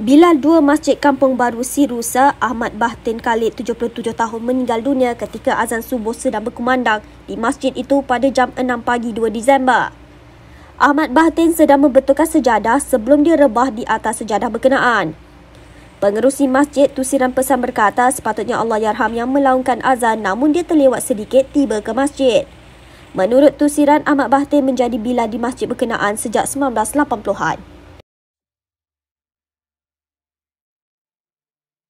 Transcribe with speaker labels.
Speaker 1: Bilal dua masjid kampung baru Sirusa, Ahmad Bahtin Khalid 77 tahun meninggal dunia ketika azan subuh sedang berkumandang di masjid itu pada jam 6 pagi 2 Disember. Ahmad Bahtin sedang membetulkan sejadah sebelum dia rebah di atas sejadah berkenaan. Pengerusi masjid Tusiran Pesan berkata sepatutnya Allah Yarham yang melaungkan azan namun dia terlewat sedikit tiba ke masjid. Menurut Tusiran, Ahmad Bahtin menjadi bila di masjid berkenaan sejak 1980-an.